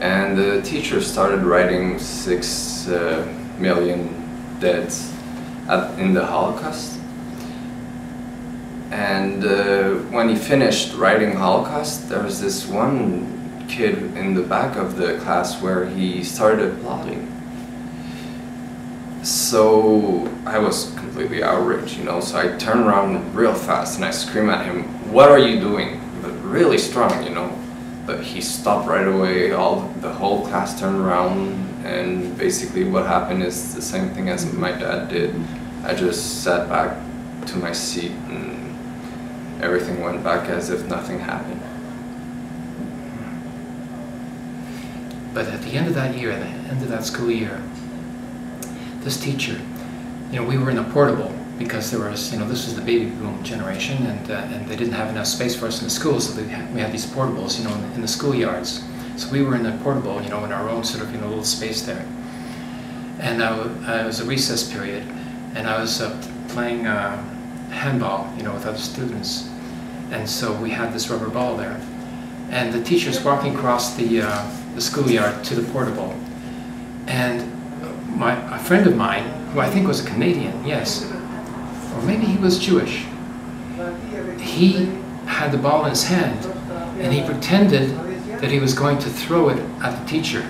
and the teacher started writing six uh, million deads at, in the Holocaust. And uh, when he finished writing Holocaust, there was this one kid in the back of the class where he started applauding. So I was completely outraged, you know, so I turned around real fast and I scream at him, what are you doing? But really strong, you know. But he stopped right away, all the whole class turned around and basically what happened is the same thing as my dad did. I just sat back to my seat and everything went back as if nothing happened. But at the end of that year, at the end of that school year, this teacher, you know, we were in a portable because there was, you know, this was the baby boom generation and, uh, and they didn't have enough space for us in the schools, so had, we had these portables, you know, in, in the schoolyards. So we were in a portable, you know, in our own sort of, you know, little space there. And uh, it was a recess period, and I was uh, playing handball, you know, with other students. And so we had this rubber ball there. And the teacher's walking across the, uh, the schoolyard to the portable. And my, a friend of mine, who I think was a Canadian, yes, or maybe he was Jewish, he had the ball in his hand and he pretended that he was going to throw it at the teacher,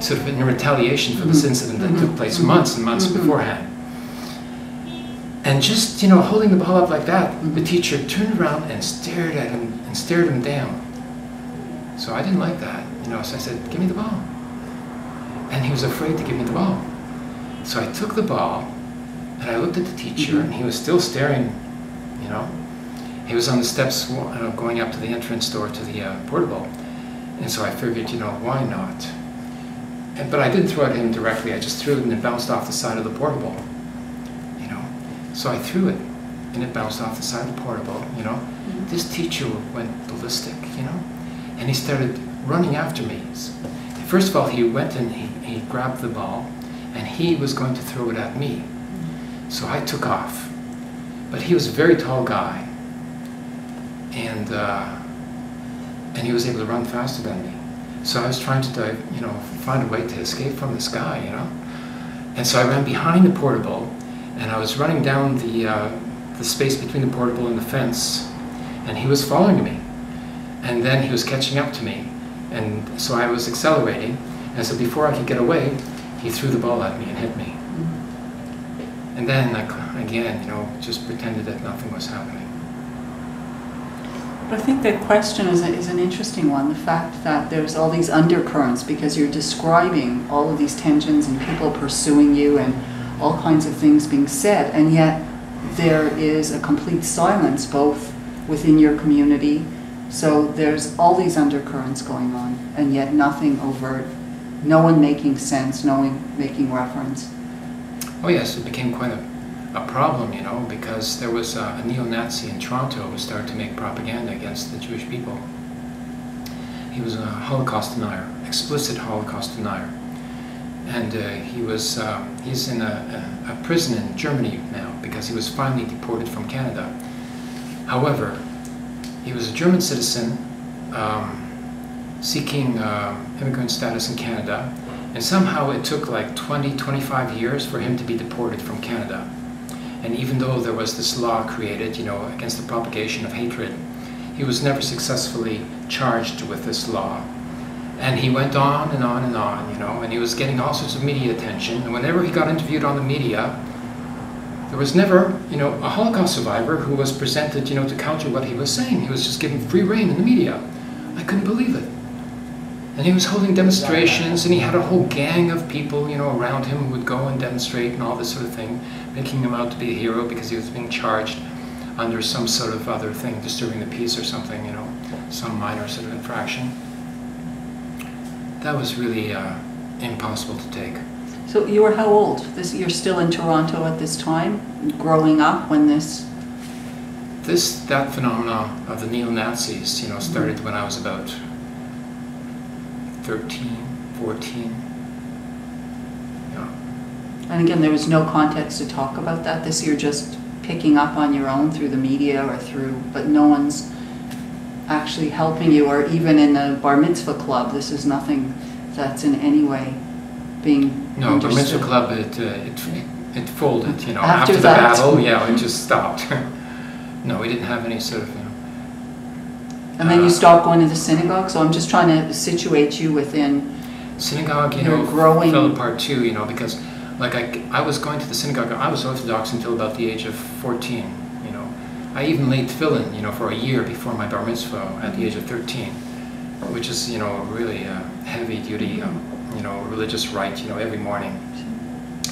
sort of in retaliation for this mm-hmm. incident that mm-hmm. took place months and months mm-hmm. beforehand. And just, you know, holding the ball up like that, the teacher turned around and stared at him and stared him down. So I didn't like that, you know, so I said, give me the ball. And he was afraid to give me the ball. So I took the ball and I looked at the teacher and he was still staring, you know. He was on the steps going up to the entrance door to the uh, portable. And so I figured, you know, why not? And, but I didn't throw it at him directly. I just threw it and it bounced off the side of the portable. You know. So I threw it, and it bounced off the side of the portable, you know. Mm-hmm. This teacher went ballistic, you know, and he started running after me. First of all, he went and he, he grabbed the ball, and he was going to throw it at me. So I took off. But he was a very tall guy, and uh, and he was able to run faster than me. So I was trying to, you know, find a way to escape from this guy, you know. And so I ran behind the portable, and I was running down the, uh, the space between the portable and the fence, and he was following me. And then he was catching up to me, and so I was accelerating, and so before I could get away, he threw the ball at me and hit me. And then, again, you know, just pretended that nothing was happening. But I think that question is, a, is an interesting one. The fact that there's all these undercurrents because you're describing all of these tensions and people pursuing you and all kinds of things being said, and yet there is a complete silence both within your community. So there's all these undercurrents going on, and yet nothing overt, no one making sense, no one making reference. Oh yes, it became quite a, a problem, you know, because there was a, a neo-Nazi in Toronto who started to make propaganda against the Jewish people. He was a Holocaust denier, explicit Holocaust denier and uh, he was uh, he's in a, a, a, prison in Germany now because he was finally deported from Canada. However, he was a German citizen um, seeking uh, immigrant status in Canada, and somehow it took like 20, 25 years for him to be deported from Canada. And even though there was this law created, you know, against the propagation of hatred, he was never successfully charged with this law. And he went on and on and on, you know, and he was getting all sorts of media attention. And whenever he got interviewed on the media, there was never, you know, a Holocaust survivor who was presented, you know, to counter what he was saying. He was just given free rein in the media. I couldn't believe it. And he was holding demonstrations, and he had a whole gang of people, you know, around him who would go and demonstrate and all this sort of thing, making him out to be a hero because he was being charged under some sort of other thing, disturbing the peace or something, you know, some minor sort of infraction that was really uh, impossible to take. So you were how old? This you're still in Toronto at this time, growing up when this. This that phenomena of the neo Nazis, you know, started when I was about 13, 14. Yeah. And again, there was no context to talk about that. This you're just picking up on your own through the media or through, but no one's actually helping you, or even in the bar mitzvah club, this is nothing that's in any way being No, the mitzvah club, it, uh, it, it folded, you know, After after the that. battle, yeah, it just stopped. No, we didn't have any sort of, And then you stop going to the synagogue, so I'm just trying to situate you within, synagogue, you know, growing- fell apart too, you know, because like I, I was going to the synagogue, I was Orthodox until about the age of 14, you know. I even laid tefillin, you know, for a year before my bar mitzvah at the age of 13, which is, you know, really uh, heavy duty, um, you know, religious rite, you know, every morning,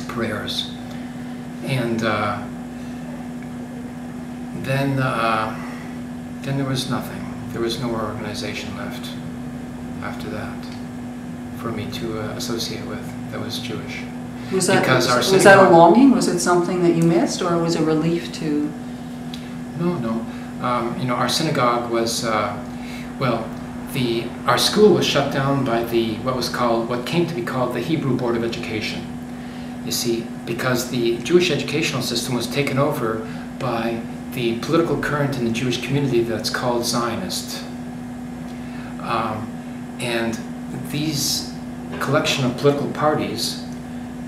prayers. And uh, then, uh, then there was nothing. There was no organization left after that for me to uh, associate with that was Jewish. was that, Because our was that a longing? Was it something that you missed, or was it a relief to, No, no. Um, you know, our synagogue was, uh, well, the our school was shut down by the what was called what came to be called the Hebrew Board of Education. You see, because the Jewish educational system was taken over by the political current in the Jewish community that's called Zionist. Um, and these collection of political parties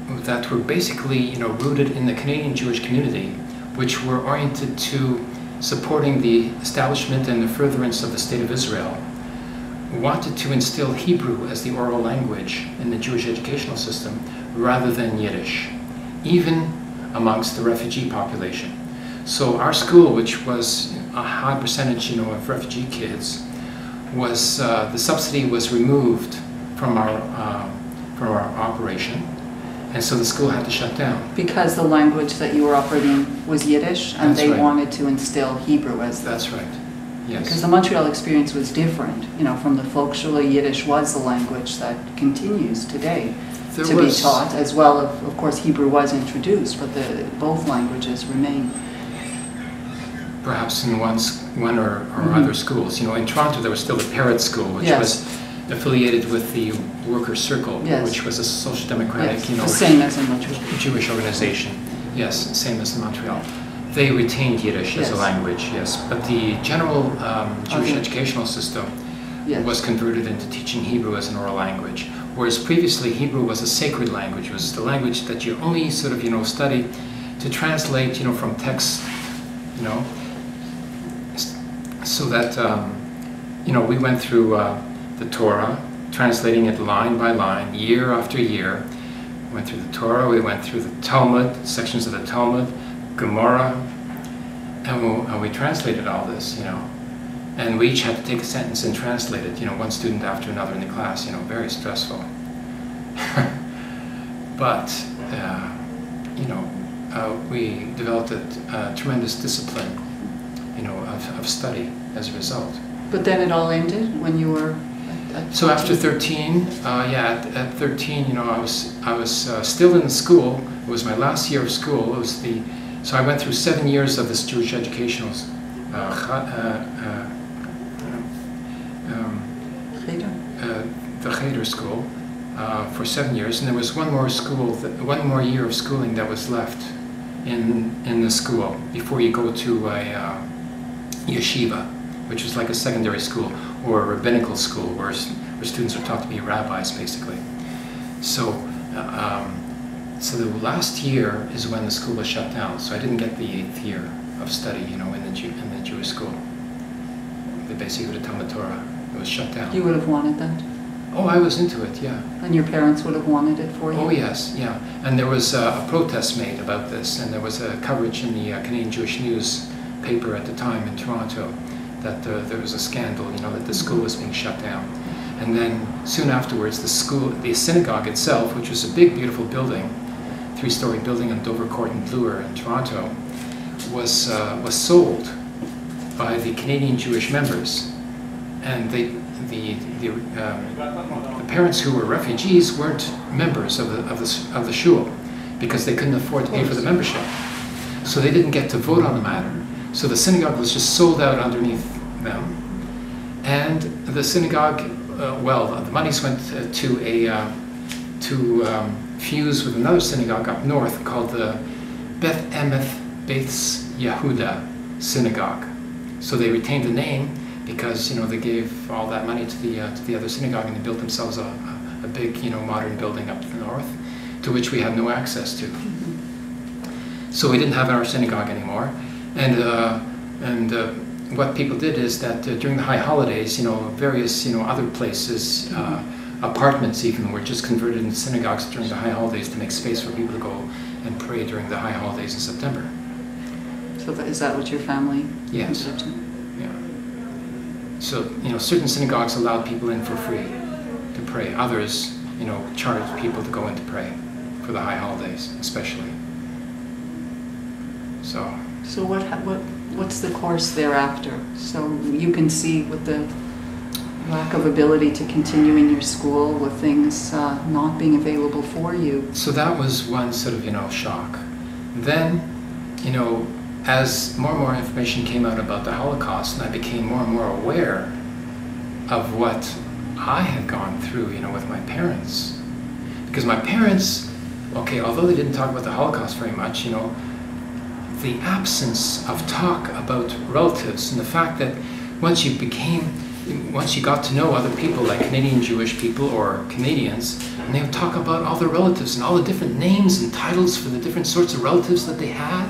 that were basically, you know, rooted in the Canadian Jewish community, which were oriented to supporting the establishment and the furtherance of the State of Israel, wanted to instill Hebrew as the oral language in the Jewish educational system rather than Yiddish, even amongst the refugee population. So our school, which was a high percentage, you know, of refugee kids, was uh, the subsidy was removed from our uh, from our operation, and so the school had to shut down. because the language that you were operating was Yiddish, and That's they right. wanted to instill Hebrew as the That's right. Yes. Because the Montreal experience was different, you know, from the Volksschule, Yiddish was the language that continues today There to be taught, as well, of, of course, Hebrew was introduced, but the, both languages remain. Perhaps in one, one or, or Mhm. other schools. You know, in Toronto, there was still the Peretz School, which Yes. was affiliated with the Worker Circle, Yes. which was a social democratic, Yes, you know, the same as in Montreal. Jewish organization. Yes, same as in Montreal. They retained Yiddish as a language, yes, but the general um, Jewish Okay. educational system was converted into teaching Hebrew as an oral language, whereas previously Hebrew was a sacred language. It was the language that you only sort of you know study to translate you know from text, you know, so that um, you know we went through uh, the Torah, translating it line by line, year after year. We went through the Torah, we went through the Talmud, sections of the Talmud, Gemara, and we, and we translated all this, you know. And we each had to take a sentence and translate it, you know, one student after another in the class, you know, very stressful. but, uh, you know, uh, we developed a, a tremendous discipline, you know, of, of study as a result. But then it all ended when you were at- at So after 13, uh, yeah, at, at 13, you know, I was I was uh, still in school. It was my last year of school. It was the so I went through seven years of this Jewish educational uh, uh, uh, um, uh, the Cheder school uh, for seven years, and there was one more school, that, one more year of schooling that was left in in the school before you go to a uh, yeshiva, which was like a secondary school or a rabbinical school where, where students are taught to be rabbis, basically. So. Uh, um, so the last year is when the school was shut down. So I didn't get the eighth year of study, you know, in the Jew, in the Jewish school. The basically the Talmud Torah. It was shut down. You would have wanted that, Oh, I was into it, yeah. and your parents would have wanted it for you? Oh, yes, yeah. And there was uh, a protest made about this, and there was a coverage in the uh, Canadian Jewish newspaper at the time in Toronto that uh, there was a scandal, you know, that the school was being shut down. And then soon afterwards, the school, the synagogue itself, which was a big, beautiful building, three-story building on Dovercourt and Bloor in Toronto, was uh, was sold by the Canadian Jewish members, and they, the the um, the parents who were refugees weren't members of the of the of the shul because they couldn't afford to pay for the membership, so they didn't get to vote on the matter. So the synagogue was just sold out underneath them, and the synagogue, uh, well, the monies went uh, to a uh, to um, fuse with another synagogue up north called the Beth Emeth Beis Yehuda Synagogue. So they retained the name because you know they gave all that money to the uh, to the other synagogue and they built themselves a, a, a big you know modern building up the north, to which we had no access to. So we didn't have our synagogue anymore, and uh, and uh, what people did is that uh, during the high holidays, you know, various you know other places, uh, apartments even, were just converted into synagogues during the high holidays to make space for people to go and pray during the high holidays in September. So that- is that what your family? Yes. doing? Yeah. So you know, certain synagogues allowed people in for free to pray. Others, you know, charged people to go in to pray for the high holidays, especially. So. So what, what, what's the course thereafter? So you can see with the lack of ability to continue in your school, with things uh, not being available for you. So that was one sort of, you know, shock. Then, you know, as more and more information came out about the Holocaust, and I became more and more aware of what I had gone through, you know, with my parents. Because my parents, okay, although they didn't talk about the Holocaust very much, you know, the absence of talk about relatives and the fact that once you became once you got to know other people like Canadian Jewish people or Canadians, and they would talk about all their relatives and all the different names and titles for the different sorts of relatives that they had.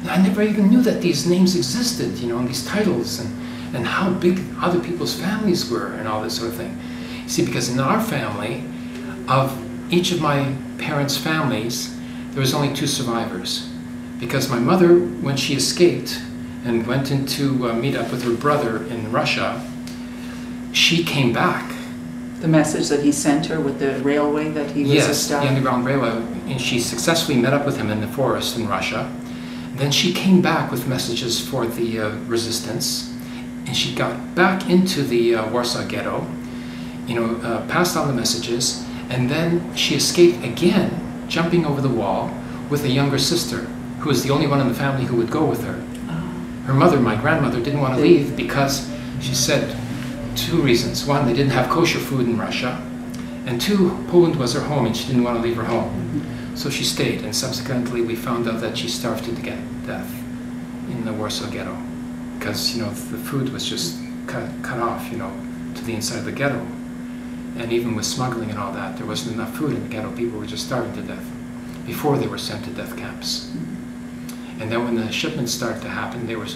And I never even knew that these names existed, you know, and these titles and, and how big other people's families were and all this sort of thing. You see, because in our family, of each of my parents' families, there was only two survivors. Because my mother, when she escaped and went in to uh, meet up with her brother in Russia, she came back. The message that he sent her with the railway that he was yes, the. Underground Railway, and she successfully met up with him in the forest in Russia. Then she came back with messages for the uh, resistance, and she got back into the uh, Warsaw Ghetto. You know, uh, passed on the messages, and then she escaped again, jumping over the wall with a younger sister, who was the only one in the family who would go with her. Oh. Her mother, my grandmother, didn't want to leave because she said two reasons. One, they didn't have kosher food in Russia, and two, Poland was her home and she didn't want to leave her home. So she stayed, and subsequently we found out that she starved to death in the Warsaw Ghetto because you know the food was just cut, cut off, you know, to the inside of the ghetto. And even with smuggling and all that, there wasn't enough food in the ghetto. People were just starving to death before they were sent to death camps. Mm-hmm. And then when the shipments started to happen, they were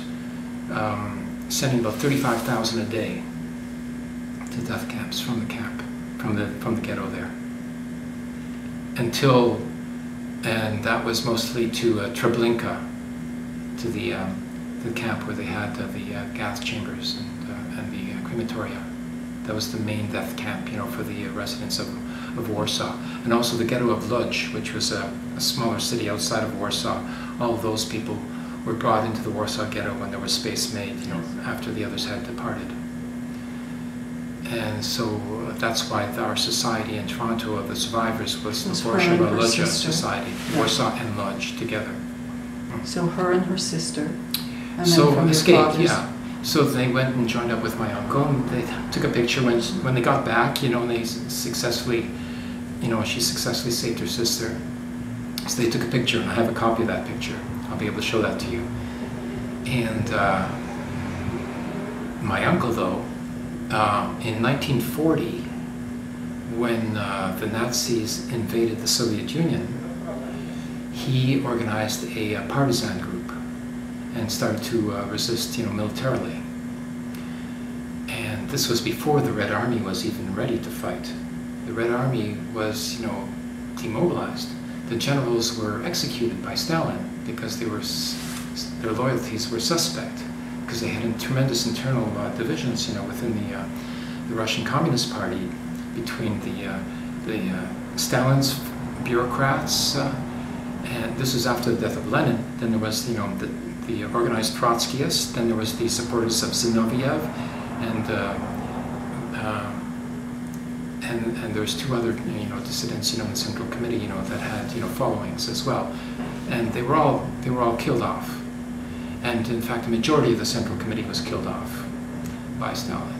um, sending about 35,000 a day to death camps from the camp, from the, from the ghetto there. Until, and that was mostly to uh, Treblinka, to the, um, the camp where they had uh, the uh, gas chambers and, uh, and the uh, crematoria. That was the main death camp, you know, for the uh, residents of, of Warsaw. And also the ghetto of Lodz, which was a, a smaller city outside of Warsaw. All of those people were brought into the Warsaw ghetto when there was space made, you know, after the others had departed. And so that's why our society in Toronto of the survivors was the Warsaw Lodz. Society, Yeah. Warsaw and Lodz together. Mm. So her and her sister. And so then from your escaped, yeah. So they went and joined up with my uncle, and they took a picture when when they got back. You know, and they successfully, you know, she successfully saved her sister. So they took a picture, and I have a copy of that picture. I'll be able to show that to you. And uh, my uncle, though, uh, in 1940, when uh, the Nazis invaded the Soviet Union, he organized a, uh partisan group and started to uh, resist, you know, militarily. And this was before the Red Army was even ready to fight. The Red Army was, you know, demobilized. The generals were executed by Stalin because they were their loyalties were suspect because they had tremendous internal uh, divisions, you know, within the uh, the Russian Communist Party between the uh, the uh, Stalin's bureaucrats. Uh, and this was after the death of Lenin. Then there was, you know, the, the organized Trotskyists. Then there was the supporters of Zinoviev, and uh, and and there was two other, you know, dissidents, you know, in the Central Committee, you know, that had, you know, followings as well, and they were all they were all killed off. And in fact, the majority of the Central Committee was killed off by Stalin.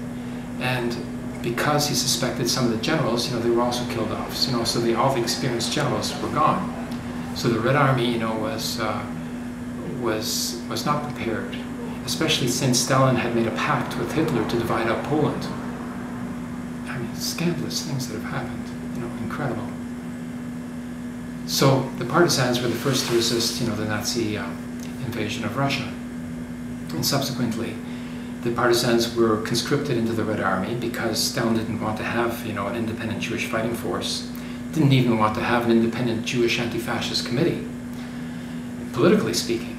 And because he suspected some of the generals, you know, they were also killed off. So, you know, so the, all the experienced generals were gone. So the Red Army, you know, was uh, was was not prepared, especially since Stalin had made a pact with Hitler to divide up Poland. Scandalous things that have happened, you know, incredible. So the partisans were the first to resist, you know, the Nazi uh, invasion of Russia. And subsequently, the partisans were conscripted into the Red Army because Stalin didn't want to have, you know, an independent Jewish fighting force. Didn't even want to have an independent Jewish anti-fascist committee, politically speaking.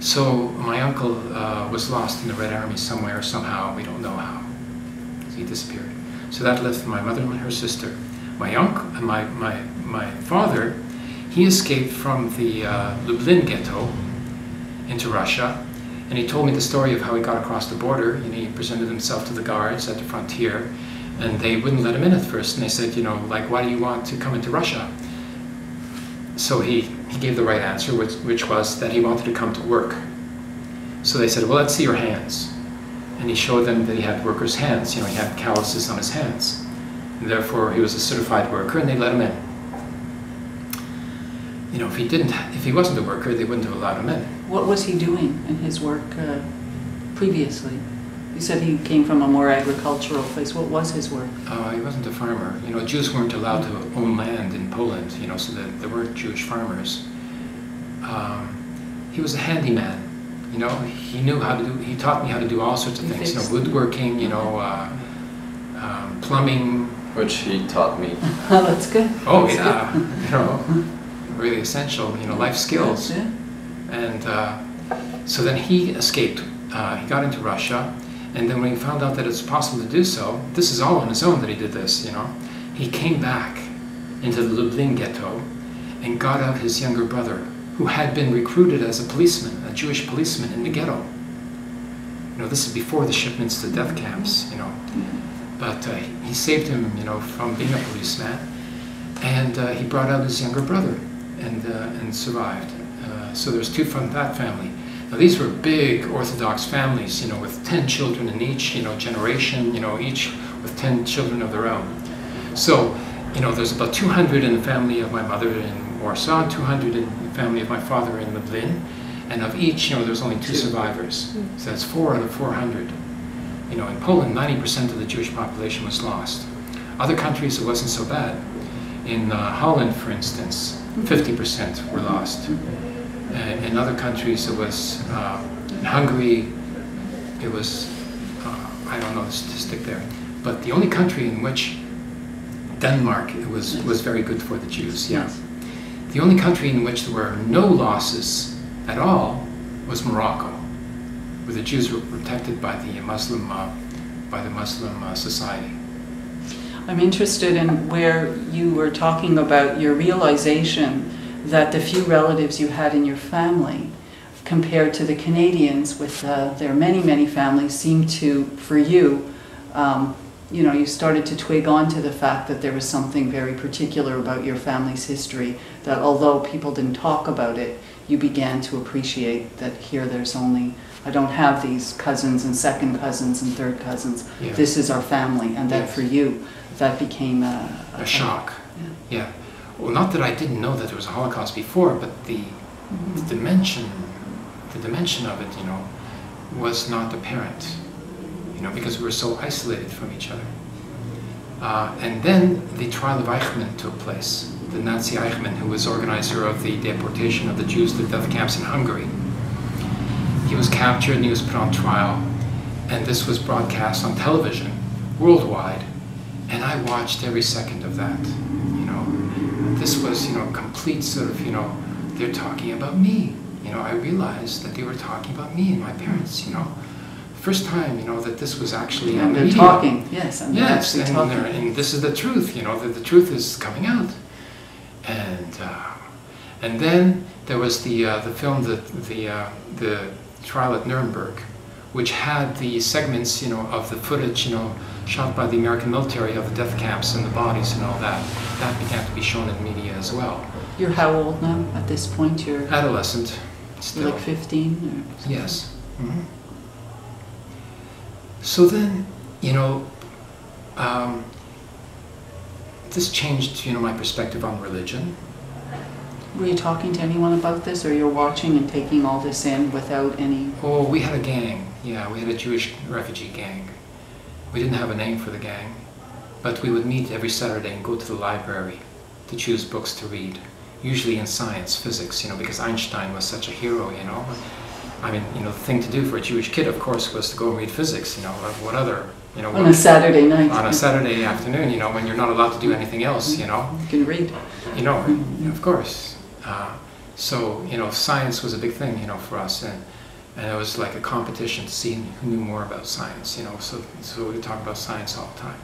So my uncle uh, was lost in the Red Army somewhere, somehow, we don't know how. He disappeared. So that left my mother and her sister. My uncle, my, my, my father, he escaped from the uh, Lublin ghetto into Russia, and he told me the story of how he got across the border, and he presented himself to the guards at the frontier, and they wouldn't let him in at first, and they said, you know, like, why do you want to come into Russia? So he, he gave the right answer, which, which was that he wanted to come to work. So they said, well, let's see your hands. And he showed them that he had worker's hands, you know, he had calluses on his hands. And therefore, he was a certified worker, and they let him in. You know, if he didn't, if he wasn't a worker, they wouldn't have allowed him in. What was he doing in his work uh, previously? You said he came from a more agricultural place. What was his work? Uh, he wasn't a farmer. You know, Jews weren't allowed to own land in Poland, you know, so that there weren't Jewish farmers. Um, he was a handyman. You know, he knew how to do, he taught me how to do all sorts of He things, you know, woodworking, you know, uh, um, plumbing. Which he taught me. Oh, that's good. Oh, That's yeah, you know, really essential, you know, life skills. Yeah. And uh, so then he escaped. Uh, he got into Russia, and then when he found out that it's possible to do so, this is all on his own that he did this, you know. He came back into the Lublin ghetto and got out his younger brother, who had been recruited as a policeman, a Jewish policeman in the ghetto. You know, this is before the shipments to death camps, you know. But uh, he saved him, you know, from being a policeman, and uh, he brought out his younger brother, and uh, and survived. Uh, so there's two from that family. Now these were big Orthodox families, you know, with ten children in each, you know, generation, you know, each with ten children of their own. So, you know, there's about 200 in the family of my mother in Warsaw, 200 in the family of my father in Lublin, and of each, you know, there's only two survivors. So that's four out of 400. You know, in Poland, 90% of the Jewish population was lost. Other countries, it wasn't so bad. In uh, Holland, for instance, 50% were lost. Uh, in other countries, it was, uh, in Hungary, it was, uh, I don't know the statistic there, but the only country in which Denmark it was, was very good for the Jews, yeah. Yes. The only country in which there were no losses at all was Morocco, where the Jews were protected by the Muslim, uh, by the Muslim uh, society. I'm interested in where you were talking about your realization that the few relatives you had in your family compared to the Canadians with uh, their many, many families seemed to, for you, um, you know, you started to twig on to the fact that there was something very particular about your family's history, that although people didn't talk about it, you began to appreciate that here there's only, I don't have these cousins and second cousins and third cousins. Yeah. This is our family, and that Yes. for you, that became a, A shock. Yeah. Well, not that I didn't know that there was a Holocaust before, but the, the dimension, the dimension of it, you know, was not apparent. You know, because we were so isolated from each other. Uh, and then the trial of Eichmann took place. The Nazi Eichmann, who was organizer of the deportation of the Jews to death camps in Hungary. He was captured and he was put on trial, and this was broadcast on television worldwide. And I watched every second of that. You know, this was you know complete sort of you know they're talking about me. You know, I realized that they were talking about me and my parents. You know, first time you know that this was actually on And they're media. talking, yes, they're Yes, and, talking. and this is the truth. You know that the truth is coming out. And uh, and then there was the uh, the film the the uh, the trial at Nuremberg, which had the segments you know of the footage you know shot by the American military of the death camps and the bodies and all that. That began to be shown in media as well. You're how old now at this point? You're Adolescent, still. like 15 or something? Yes. Mhm. So then, you know, um, this changed, you know, my perspective on religion. Were you talking to anyone about this, or you're watching and taking all this in without any? Oh, we had a gang. Yeah, we had a Jewish refugee gang. We didn't have a name for the gang, but we would meet every Saturday and go to the library to choose books to read, usually in science, physics, you know, because Einstein was such a hero, you know. I mean, you know, the thing to do for a Jewish kid, of course, was to go read physics, you know, what other, you know, On a Saturday night? on a Saturday afternoon, you know, when you're not allowed to do anything else, you know. You can read. You know, of course. Uh, so, you know, science was a big thing, you know, for us. And, and it was like a competition to see who knew more about science, you know. So, so we would talk about science all the time.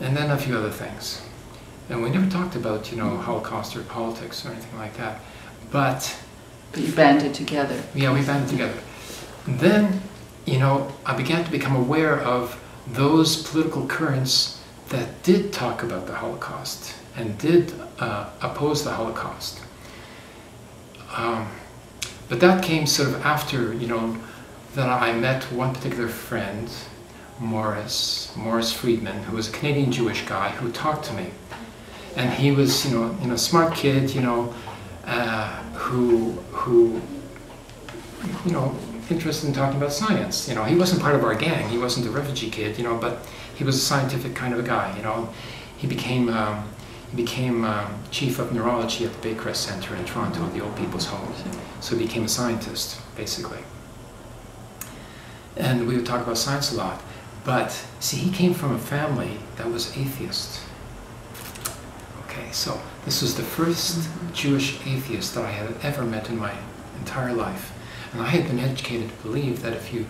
And then a few other things. And we never talked about, you know, Holocaust or politics or anything like that. But, But you banded together. yeah, we banded together. And then, you know, I began to become aware of those political currents that did talk about the Holocaust and did uh, oppose the Holocaust. Um, but that came sort of after, you know, that I met one particular friend, Morris, Morris Friedman, who was a Canadian Jewish guy who talked to me. And he was, you know, you know, smart kid, you know, uh, who, who, you know, interested in talking about science. You know, he wasn't part of our gang. He wasn't a refugee kid, you know, but he was a scientific kind of a guy. You know, he became um, he became um, chief of neurology at the Baycrest Center in Toronto, the old people's home. So he became a scientist, basically. And we would talk about science a lot. But see, he came from a family that was atheist. Okay, so this was the 1st Jewish atheist that I had ever met in my entire life. And I had been educated to believe that if you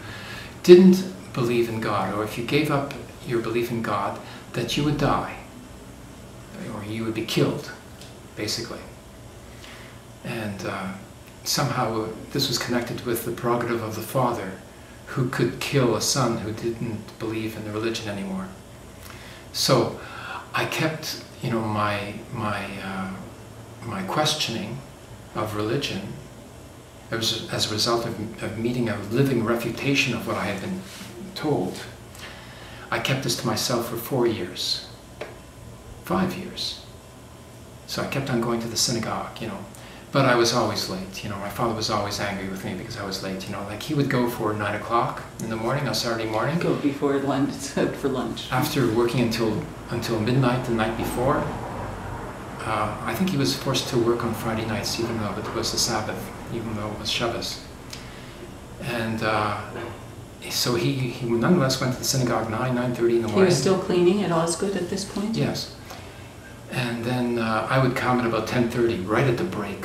didn't believe in God, or if you gave up your belief in God, that you would die, or you would be killed, basically. And uh, somehow this was connected with the prerogative of the father, who could kill a son who didn't believe in the religion anymore. So I kept, you know, my my uh, my questioning of religion as, as a result of, of meeting a living refutation of what I had been told. I kept this to myself for four years, five years. So I kept on going to the synagogue, you know. But I was always late, you know. My father was always angry with me because I was late, you know. Like he would go for nine o'clock in the morning on Saturday morning. Go before lunch, for lunch. After working until until midnight the night before, uh, I think he was forced to work on Friday nights, even though it was the Sabbath, even though it was Shabbos. And uh, so he, he nonetheless went to the synagogue nine nine thirty in the morning. He was still cleaning at Osgood at this point? Yes. And then uh, I would come at about 10.30, right at the break,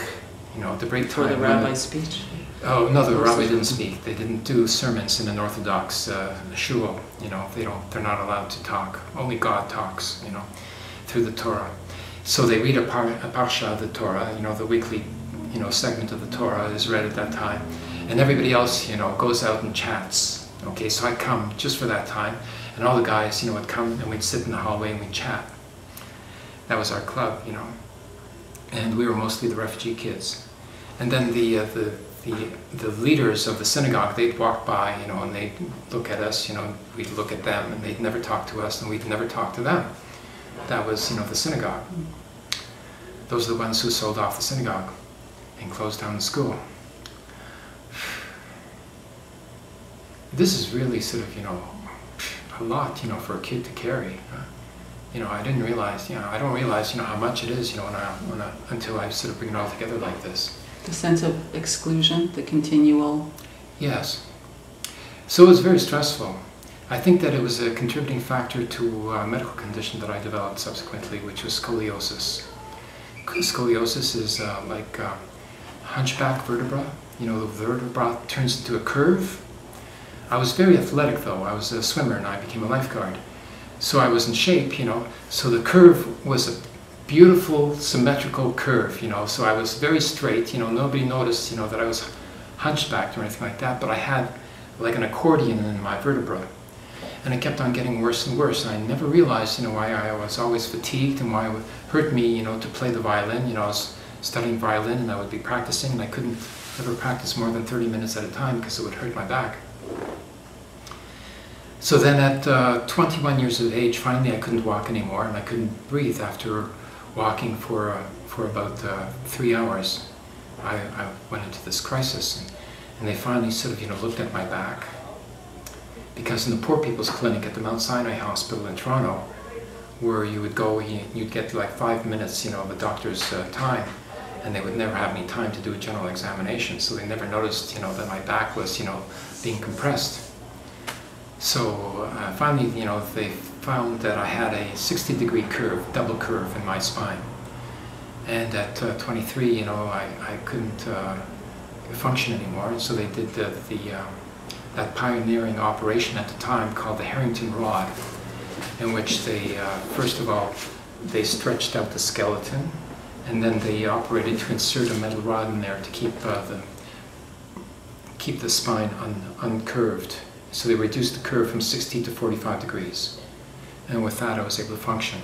you know, at the break For the rabbi's speech? Oh, no, the rabbi didn't speak. They didn't do sermons in an Orthodox uh, shul, you know, they don't, they're not allowed to talk. Only God talks, you know, through the Torah. So they read a, par, a parsha of the Torah, you know, the weekly, you know, segment of the Torah is read at that time. And everybody else, you know, goes out and chats. Okay, so I'd come just for that time, and all the guys, you know, would come and we'd sit in the hallway and we'd chat. That was our club, you know. And we were mostly the refugee kids. And then the, uh, the, the, the leaders of the synagogue, they'd walk by, you know, and they'd look at us, you know, we'd look at them, and they'd never talk to us, and we'd never talk to them. That was, you know, the synagogue. Those are the ones who sold off the synagogue and closed down the school. This is really sort of, you know, a lot, you know, for a kid to carry. You know, I didn't realize, you know, I don't realize, you know, how much it is, you know, when I, when I, until I sort of bring it all together like this. The sense of exclusion, the continual, Yes. So it was very stressful. I think that it was a contributing factor to a medical condition that I developed subsequently, which was scoliosis. Scoliosis is uh, like uh, hunchback vertebra. You know, the vertebra turns into a curve. I was very athletic though. I was a swimmer and I became a lifeguard. So I was in shape, you know. So the curve was a beautiful symmetrical curve, you know. So I was very straight, you know. Nobody noticed, you know, that I was hunchbacked or anything like that, but I had like an accordion in my vertebra. And it kept on getting worse and worse. And I never realized, you know, why I was always fatigued and why it hurt me, you know, to play the violin. You know, I was studying violin and I would be practicing and I couldn't ever practice more than 30 minutes at a time because it would hurt my back. So then at uh, 21 years of age, finally I couldn't walk anymore and I couldn't breathe after walking for, uh, for about uh, three hours, I, I went into this crisis. And, and they finally sort of, you know, looked at my back. Because in the poor people's clinic at the Mount Sinai Hospital in Toronto, where you would go, you- you'd get like five minutes, you know, of a doctor's uh, time, and they would never have any time to do a general examination, so they never noticed, you know, that my back was, you know, being compressed. So uh, finally, you know, they found that I had a 60 degree curve, double curve in my spine. And at uh, 23, you know, I, I couldn't uh, function anymore, and so they did the, the, um, that pioneering operation at the time called the Harrington rod, in which they, uh, first of all, they stretched out the skeleton, and then they operated to insert a metal rod in there to keep uh, the keep the spine un, uncurved. So they reduced the curve from 60 to 45 degrees, and with that, I was able to function.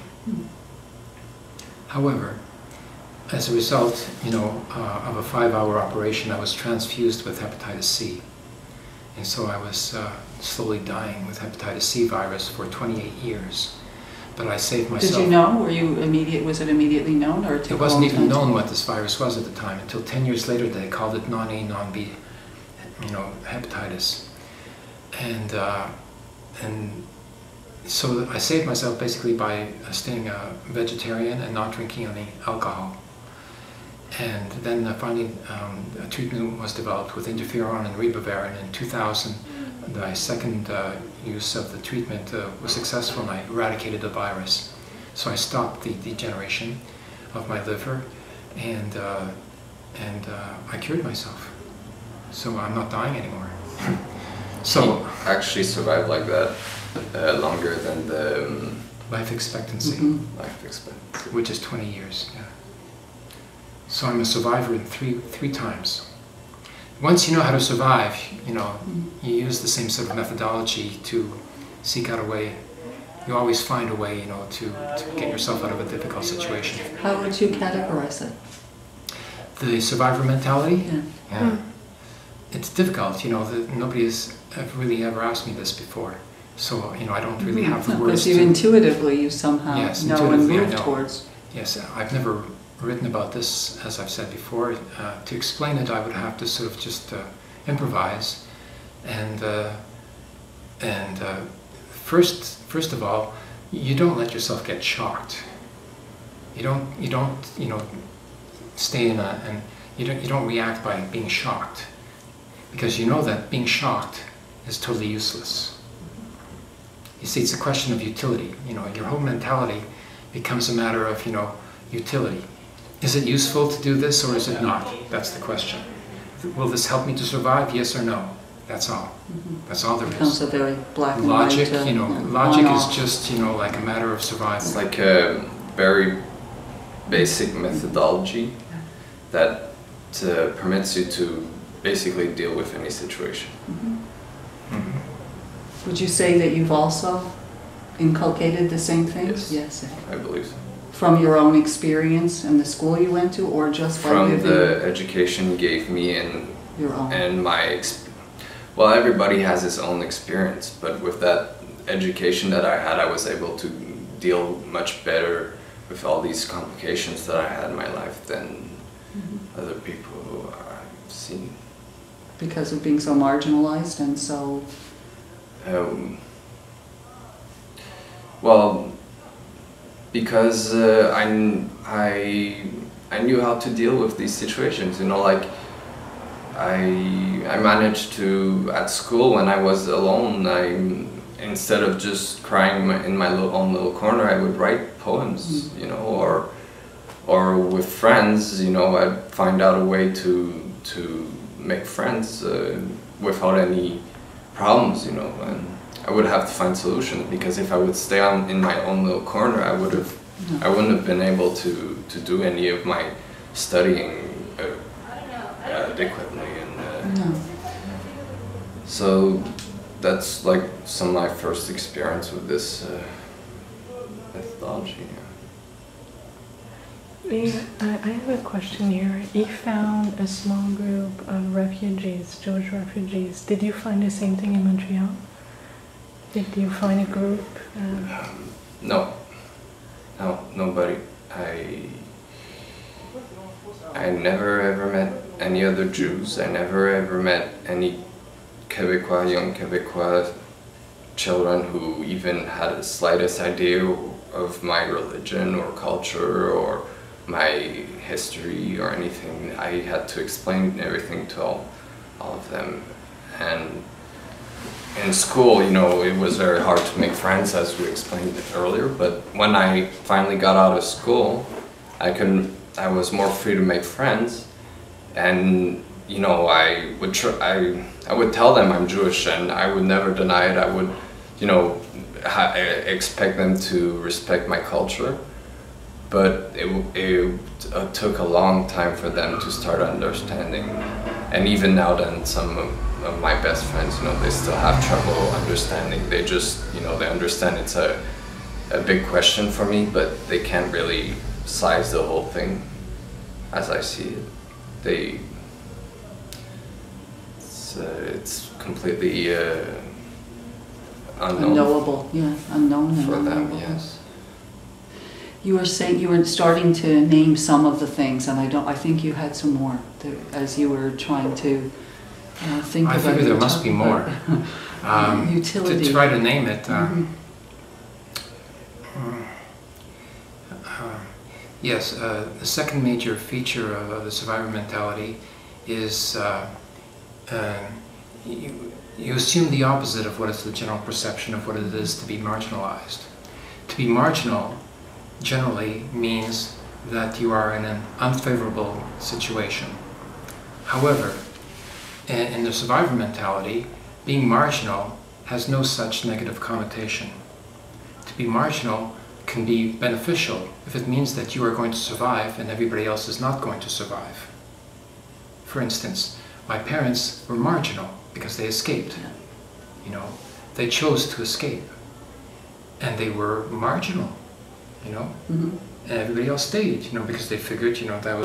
However, as a result, you know, uh, of a five-hour operation, I was transfused with hepatitis C, and so I was uh, slowly dying with hepatitis C virus for 28 years. But I saved myself. Did you know? Were you immediate? Was it immediately known, or it wasn't even known what this virus was at the time until 10 years later they called it non-A, non-B, you know, hepatitis. And, uh, and so I saved myself basically by uh, staying a vegetarian and not drinking any alcohol. And then finally um, a treatment was developed with interferon and ribavirin in 2000. My second uh, use of the treatment uh, was successful and I eradicated the virus. So I stopped the degeneration of my liver and, uh, and uh, I cured myself. So I'm not dying anymore. so He actually survived like that uh, longer than the um, life expectancy, Mhm. life expectancy. which is 20 years. Yeah. So I'm a survivor in three, three times. Once you know how to survive, you know, you use the same sort of methodology to seek out a way. You always find a way, you know, to, to get yourself out of a difficult situation. How would you categorize it? The survivor mentality, Yeah. Yeah. It's difficult, you know, the, nobody has really ever asked me this before. So, you know, I don't really have the No, words Because you to... intuitively, you somehow Yes, know and move know. towards. Yes, I've never written about this, as I've said before. Uh, to explain it, I would have to sort of just uh, improvise. And, uh, and uh, first, first of all, you don't let yourself get shocked. You don't, you don't, you know, stay in a, and you don't, you don't react by being shocked. Because you know that being shocked is totally useless. You see, it's a question of utility. You know, your whole mentality becomes a matter of, you know, utility. Is it useful to do this or is it not? That's the question. Will this help me to survive? Yes or no? That's all. That's all there Becomes is. a very black and white. Logic, uh, you know, yeah, logic is just, you know, like a matter of survival. It's like a very basic methodology that uh, permits you to basically deal with any situation. Mhm. Would you say that you've also inculcated the same things? Yes. I believe so. From your own experience and the school you went to, or just From the education you gave me and your own? and my well everybody has his own experience but with that education that i had i was able to deal much better with all these complications that i had in my life than Mm-hmm. other people who i've seen Because of being so marginalized and so, um, well because uh, I, I I knew how to deal with these situations you know like I I managed to at school when I was alone I instead of just crying in my little, own little corner I would write poems you know or or with friends you know I'd find out a way to to make friends uh, without any problems you know and I would have to find solutions because if I would stay on in my own little corner I would have I wouldn't have been able to to do any of my studying uh, adequately and uh, no. so that's like some of my first experience with this uh, methodology. I have a question here. You found a small group of refugees, Jewish refugees. Did you find the same thing in Montreal? Did you find a group? Uh, No, no, nobody. I I never ever met any other Jews. I never ever met any Quebecois, young Quebecois children who even had the slightest idea of my religion or culture or my history or anything. I had to explain everything to all, all of them. And in school, you know, it was very hard to make friends, as we explained earlier. But when I finally got out of school, I could, I was more free to make friends, and you know, I would, I, I would tell them I'm Jewish, and I would never deny it. I would, you know, expect them to respect my culture. But it, it uh, took a long time for them to start understanding, and even now, then some of, of my best friends, you know, they still have trouble understanding. They just, you know, they understand it's a, a big question for me, but they can't really size the whole thing as I see it. They, it's, uh, it's completely uh, unknown Unknowable, yeah, unknown for them. unknowable. Yes. You were saying, you were starting to name some of the things, and I don't, I think you had some more as you were trying to uh, think I figure there must be more. Um, to try to name it. Uh, Mhm. Uh, Yes, uh, the second major feature of, of the survivor mentality is uh, uh, you, you assume the opposite of what is the general perception of what it is to be marginalized. To be marginal generally means that you are in an unfavorable situation. However, in, the survivor mentality, being marginal has no such negative connotation. To be marginal can be beneficial if it means that you are going to survive and everybody else is not going to survive. For instance, my parents were marginal because they escaped. You know, they chose to escape. And they were marginal, you know, Mhm. everybody else stayed, you know, because they figured, you know, that was